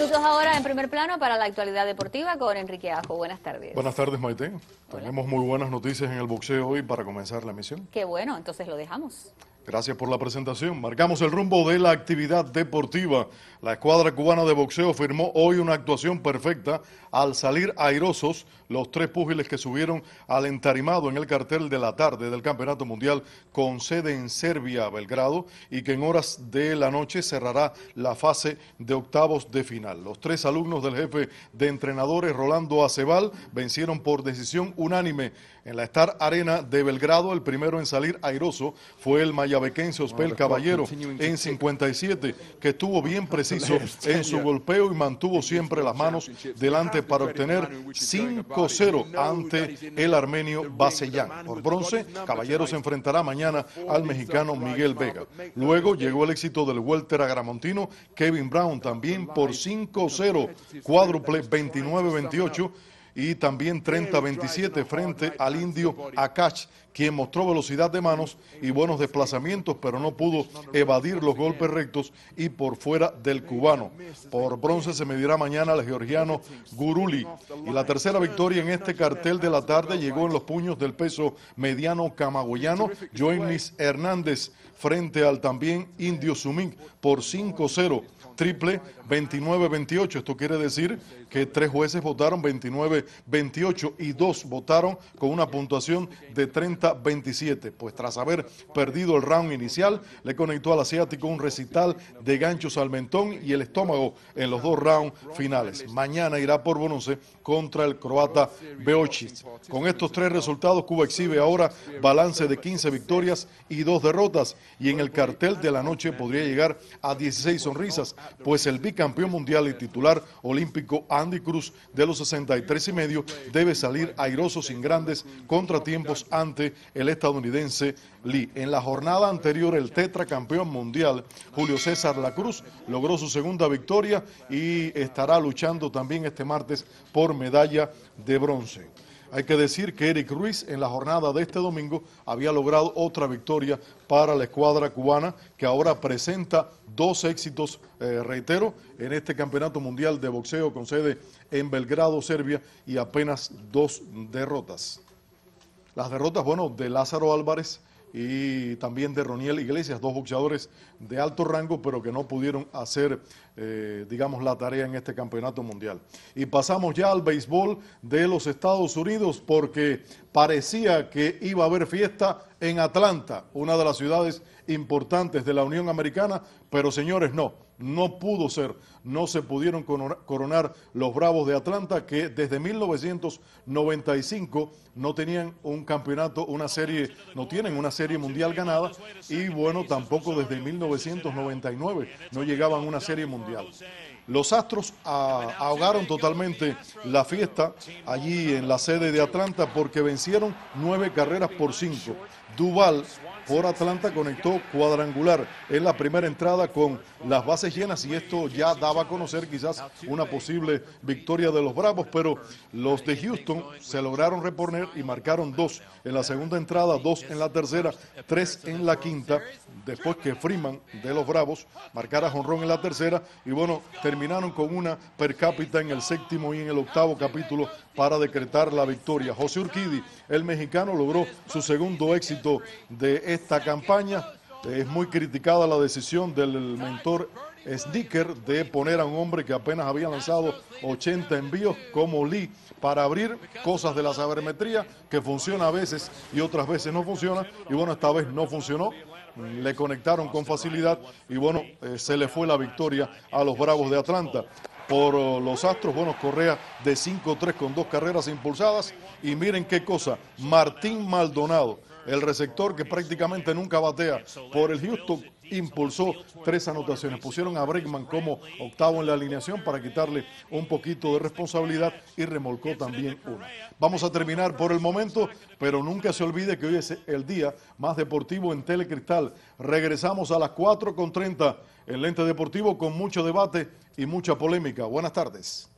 Minutos ahora en primer plano para la actualidad deportiva con Enrique Ajo. Buenas tardes. Buenas tardes, Maite. Tenemos muy buenas noticias en el boxeo hoy para comenzar la emisión. Qué bueno, entonces lo dejamos. Gracias por la presentación. Marcamos el rumbo de la actividad deportiva. La escuadra cubana de boxeo firmó hoy una actuación perfecta al salir airosos los tres púgiles que subieron al entarimado en el cartel de la tarde del Campeonato Mundial con sede en Serbia, Belgrado, y que en horas de la noche cerrará la fase de octavos de final. Los tres alumnos del jefe de entrenadores, Rolando Acebal, vencieron por decisión unánime en la Star Arena de Belgrado. El primero en salir airoso fue el mayabequense Ospel Caballero en 57, que estuvo bien preciso en su golpeo y mantuvo siempre las manos delante para obtener 5-0 ante el armenio Basellán. Por bronce, Caballero se enfrentará mañana al mexicano Miguel Vega. Luego llegó el éxito del welter agramontino Kevin Brown también por 5-0, cuádruple 29-28 y también 30-27 frente al indio Akash, quien mostró velocidad de manos y buenos desplazamientos, pero no pudo evadir los golpes rectos y por fuera del cubano. Por bronce se medirá mañana el georgiano Guruli. Y la tercera victoria en este cartel de la tarde llegó en los puños del peso mediano camagüeyano, Joinis Hernández, frente al también indio Suming por 5-0 triple 29-28. Esto quiere decir que tres jueces votaron 29-28 y dos votaron con una puntuación de 30-27. Pues tras haber perdido el round inicial, le conectó al asiático un recital de ganchos al mentón y el estómago en los dos rounds finales. Mañana irá por bronce contra el croata Beochis. Con estos tres resultados, Cuba exhibe ahora balance de 15 victorias y dos derrotas y en el cartel de la noche podría llegar a 16 sonrisas pues el bicampeón mundial y titular olímpico Andy Cruz de los 63 medio debe salir airoso sin grandes contratiempos ante el estadounidense Lee. En la jornada anterior el tetracampeón mundial Julio César La Cruz logró su segunda victoria y estará luchando también este martes por medalla de bronce. Hay que decir que Eric Ruiz en la jornada de este domingo había logrado otra victoria para la escuadra cubana que ahora presenta dos éxitos, eh, reitero, en este campeonato mundial de boxeo con sede en Belgrado, Serbia y apenas dos derrotas. Las derrotas, bueno, de Lázaro Álvarez y también de Roniel Iglesias, dos boxeadores de alto rango, pero que no pudieron hacer, eh, digamos, la tarea en este campeonato mundial. Y pasamos ya al béisbol de los Estados Unidos, porque parecía que iba a haber fiesta en Atlanta, una de las ciudades importantes de la Unión Americana, pero señores, no no pudo ser, no se pudieron coronar los Bravos de Atlanta que desde 1995 no tenían un campeonato, una serie, no tienen una serie mundial ganada y bueno, tampoco desde 1999 no llegaban a una serie mundial. Los Astros ahogaron totalmente la fiesta allí en la sede de Atlanta porque vencieron nueve carreras por cinco. Duval por Atlanta conectó cuadrangular en la primera entrada con las bases llenas y esto ya daba a conocer quizás una posible victoria de los Bravos, pero los de Houston se lograron reponer y marcaron dos en la segunda entrada, dos en la tercera, tres en la quinta, después que Freeman de los Bravos marcara jonrón en la tercera y bueno, terminaron con una per cápita en el séptimo y en el octavo capítulo para decretar la victoria. José Urquidi, el mexicano, logró su segundo éxito de esta campaña. Es muy criticada la decisión del mentor Sneaker de poner a un hombre que apenas había lanzado 80 envíos como Lee para abrir cosas de la sabermetría que funciona a veces y otras veces no funciona. Y bueno, esta vez no funcionó. Le conectaron con facilidad y bueno, eh, se le fue la victoria a los Bravos de Atlanta por oh, los Astros. Bueno, Correa de 5-3 con dos carreras impulsadas. Y miren qué cosa, Martín Maldonado el receptor que prácticamente nunca batea por el Houston, impulsó tres anotaciones. Pusieron a Bregman como octavo en la alineación para quitarle un poquito de responsabilidad y remolcó también una. Vamos a terminar por el momento, pero nunca se olvide que hoy es el día más deportivo en Telecristal. Regresamos a las 4.30 en Lente Deportivo con mucho debate y mucha polémica. Buenas tardes.